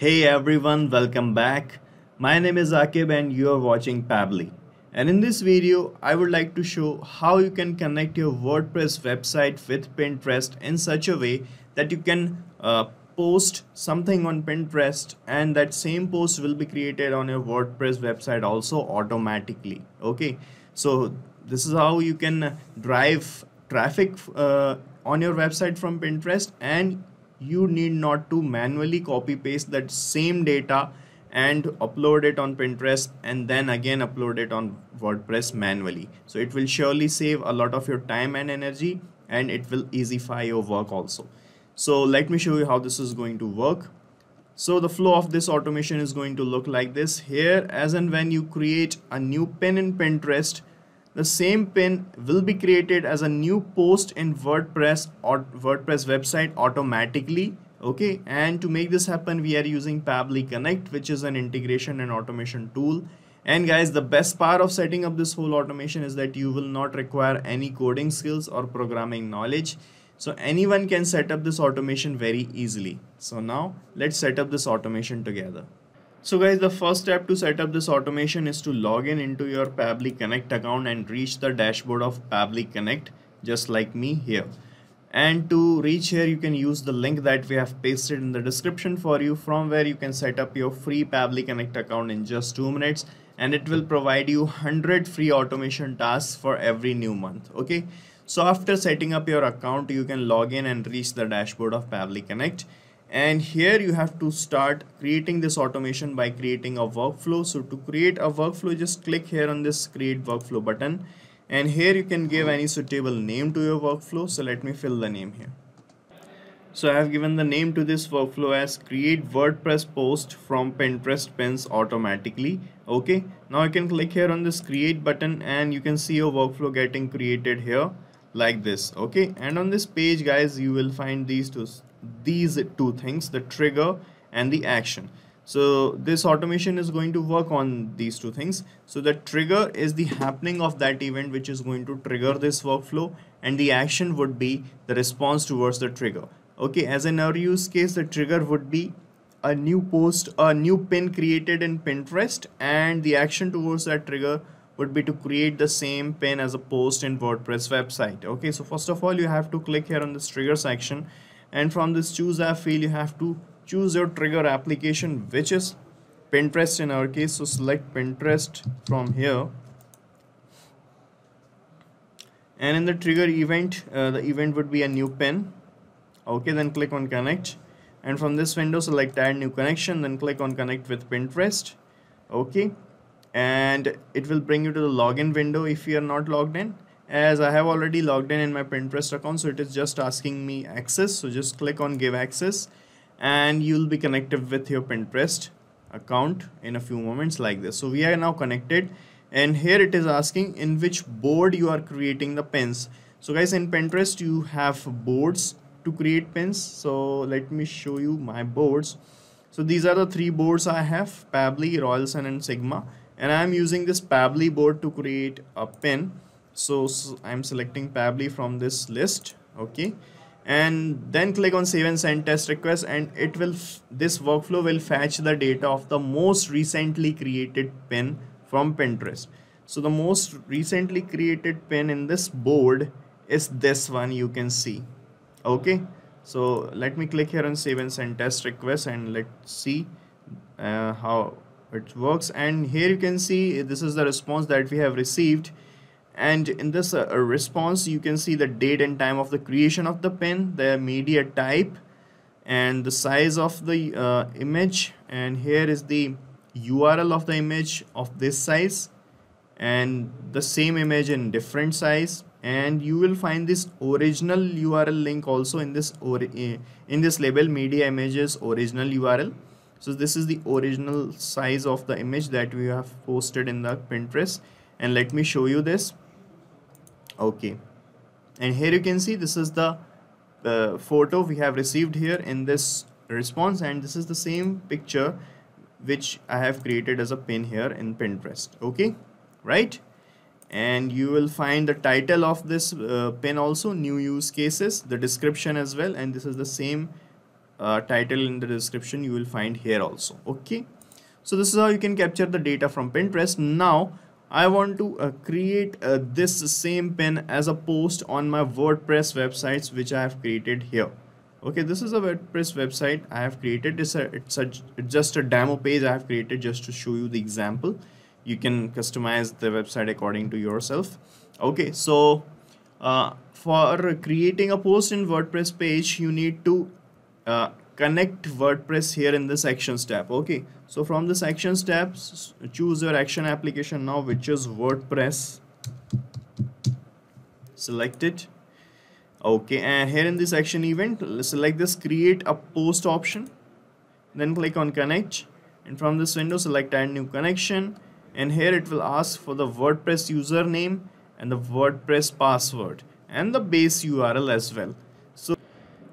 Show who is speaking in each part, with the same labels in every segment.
Speaker 1: Hey everyone, welcome back. My name is Akib and you are watching Pabbly. And in this video, I would like to show how you can connect your WordPress website with Pinterest in such a way that you can uh, post something on Pinterest and that same post will be created on your WordPress website also automatically. Okay, so this is how you can drive traffic uh, on your website from Pinterest and you need not to manually copy paste that same data and upload it on Pinterest and then again upload it on WordPress manually. So it will surely save a lot of your time and energy and it will easify your work also. So let me show you how this is going to work. So the flow of this automation is going to look like this. Here as and when you create a new pin in Pinterest, the same pin will be created as a new post in WordPress or WordPress website automatically okay? And to make this happen we are using Pabbly Connect which is an integration and automation tool. And guys the best part of setting up this whole automation is that you will not require any coding skills or programming knowledge. So anyone can set up this automation very easily. So now let's set up this automation together so guys, the first step to set up this automation is to log in into your Pabbly Connect account and reach the dashboard of Pabbly Connect just like me here. And to reach here, you can use the link that we have pasted in the description for you from where you can set up your free Pabbly Connect account in just two minutes and it will provide you 100 free automation tasks for every new month. Okay. So after setting up your account, you can log in and reach the dashboard of Pabbly Connect and here you have to start creating this automation by creating a workflow. So to create a workflow just click here on this create workflow button. And here you can give any suitable name to your workflow. So let me fill the name here. So I have given the name to this workflow as create WordPress post from Pinterest pins automatically. Okay. Now I can click here on this create button and you can see your workflow getting created here like this okay? And on this page guys you will find these two these two things the trigger and the action. So this automation is going to work on these two things. So the trigger is the happening of that event which is going to trigger this workflow and the action would be the response towards the trigger okay? As in our use case the trigger would be a new post a new pin created in pinterest and the action towards that trigger would be to create the same pin as a post in wordpress website. Okay so first of all you have to click here on this trigger section. And from this choose app field you have to choose your trigger application which is Pinterest in our case. So select Pinterest from here. And in the trigger event uh, the event would be a new pin okay then click on connect. And from this window select add new connection then click on connect with Pinterest. Okay and it will bring you to the login window if you are not logged in. As I have already logged in in my Pinterest account so it is just asking me access. So just click on give access and you'll be connected with your Pinterest account in a few moments like this. So we are now connected and here it is asking in which board you are creating the pins. So guys in Pinterest you have boards to create pins. So let me show you my boards. So these are the three boards I have Pabbly, Royal Sun and Sigma and I am using this Pabbly board to create a pin so, so I'm selecting Pabbly from this list okay? And then click on save and send test request and it will this workflow will fetch the data of the most recently created pin from Pinterest. So the most recently created pin in this board is this one you can see okay? So let me click here on save and send test request and let's see uh, how it works. And here you can see this is the response that we have received. And in this uh, response you can see the date and time of the creation of the pin the media type and the size of the uh, image. And here is the URL of the image of this size and the same image in different size. And you will find this original URL link also in this or in this label media images original URL so this is the original size of the image that we have posted in the Pinterest. And let me show you this. Okay. And here you can see this is the uh, photo we have received here in this response. And this is the same picture which I have created as a pin here in Pinterest. Okay? Right? And you will find the title of this uh, pin also new use cases the description as well. And this is the same uh, title in the description you will find here also okay? So this is how you can capture the data from Pinterest. Now I want to uh, create uh, this same pin as a post on my WordPress websites which I have created here okay? This is a WordPress website I have created. It's, a, it's, a, just a demo page I have created just to show you the example. You can customize the website according to yourself okay? So uh, for creating a post in WordPress page you need to uh, connect WordPress here in this sections tab okay? So from this sections tab choose your action application now which is WordPress. Select it. Okay and here in this action event select this create a post option. Then click on connect. And from this window select add new connection. And here it will ask for the WordPress username and the WordPress password and the base URL as well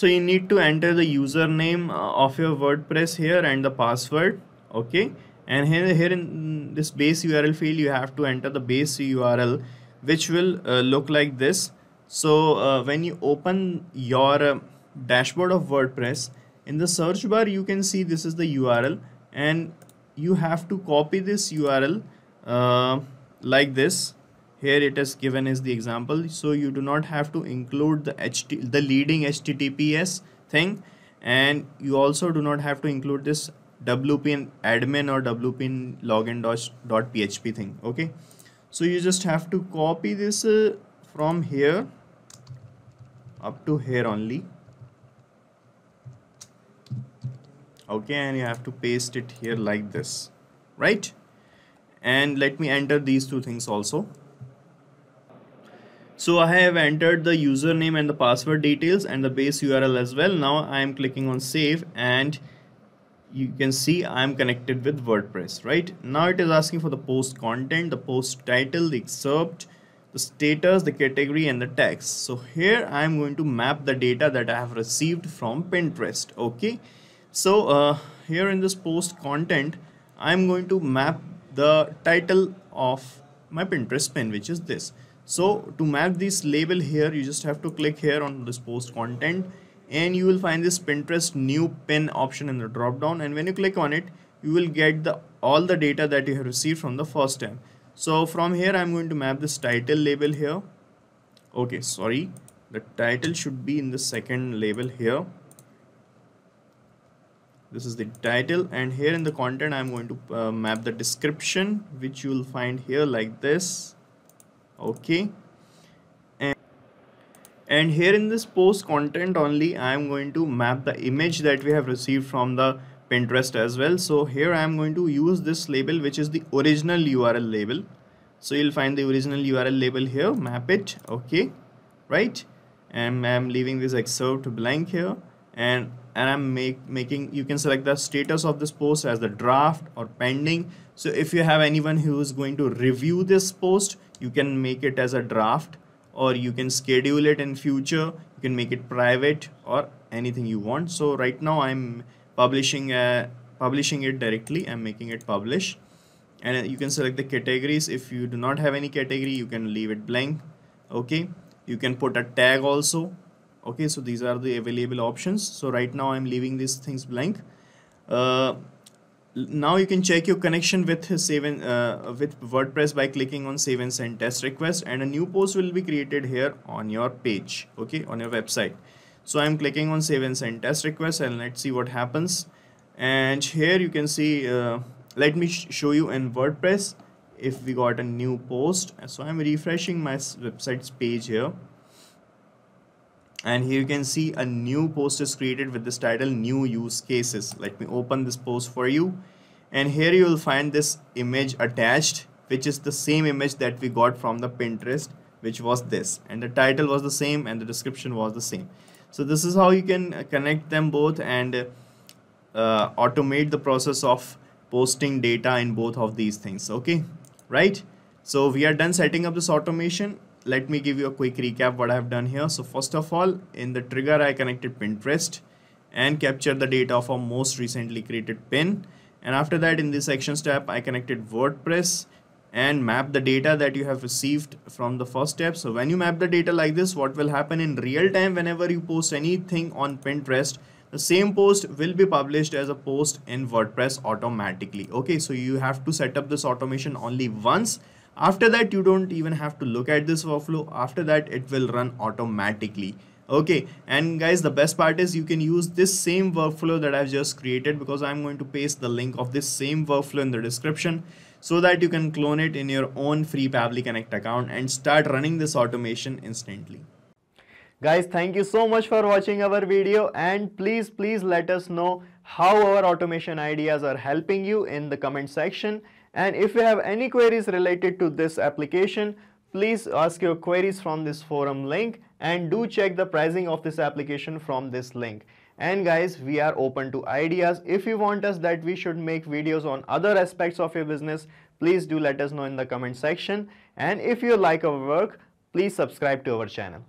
Speaker 1: so you need to enter the username uh, of your WordPress here and the password okay? And here here in this base URL field you have to enter the base URL which will uh, look like this. So uh, when you open your uh, dashboard of WordPress in the search bar you can see this is the URL and you have to copy this URL uh, like this here it is given as the example. So you do not have to include the HT the leading HTTPS thing. And you also do not have to include this WP admin or WP login dot php thing okay? So you just have to copy this uh, from here up to here only. Okay and you have to paste it here like this right? And let me enter these two things also so I have entered the username and the password details and the base URL as well now I am clicking on save and you can see I'm connected with WordPress right now it is asking for the post content the post title the excerpt the status, the category and the text. So here I am going to map the data that I have received from Pinterest. Okay. So uh, here in this post content, I'm going to map the title of my Pinterest pin, which is this. So to map this label here, you just have to click here on this post content and you will find this Pinterest new pin option in the drop down. And when you click on it, you will get the all the data that you have received from the first time. So from here I'm going to map this title label here. Okay sorry. The title should be in the second label here. This is the title. And here in the content I'm going to uh, map the description which you will find here like this okay and, and here in this post content only I'm going to map the image that we have received from the Pinterest as well. So here I am going to use this label which is the original URL label. So you'll find the original URL label here, map it, okay, right? And I'm leaving this excerpt blank here and and I'm make, making you can select the status of this post as the draft or pending. So if you have anyone who is going to review this post you can make it as a draft or you can schedule it in future. You can make it private or anything you want. So right now I'm publishing uh, publishing it directly. I'm making it publish and you can select the categories. If you do not have any category you can leave it blank. Okay? You can put a tag also okay so these are the available options. So right now I'm leaving these things blank. Uh, now you can check your connection with save and, uh, with WordPress by clicking on save and send test request and a new post will be created here on your page okay on your website. So I'm clicking on save and send test request and let's see what happens. And here you can see uh, let me sh show you in WordPress if we got a new post. So I'm refreshing my website's page here and here you can see a new post is created with this title new use cases. Let me open this post for you. And here you will find this image attached which is the same image that we got from the Pinterest which was this. And the title was the same and the description was the same. So this is how you can connect them both and uh, automate the process of posting data in both of these things. Okay? Right? So we are done setting up this automation let me give you a quick recap what I've done here so first of all in the trigger I connected Pinterest and captured the data of our most recently created pin and after that in this actions tab I connected WordPress and map the data that you have received from the first step. So when you map the data like this, what will happen in real time whenever you post anything on Pinterest, the same post will be published as a post in WordPress automatically. Okay, so you have to set up this automation only once. After that, you don't even have to look at this workflow. After that, it will run automatically. Okay, and guys, the best part is you can use this same workflow that I've just created because I'm going to paste the link of this same workflow in the description so that you can clone it in your own free Pabbly Connect account and start running this automation instantly.
Speaker 2: Guys, thank you so much for watching our video and please, please let us know how our automation ideas are helping you in the comment section. And if you have any queries related to this application, please ask your queries from this forum link and do check the pricing of this application from this link. And guys, we are open to ideas. If you want us that we should make videos on other aspects of your business, please do let us know in the comment section. And if you like our work, please subscribe to our channel.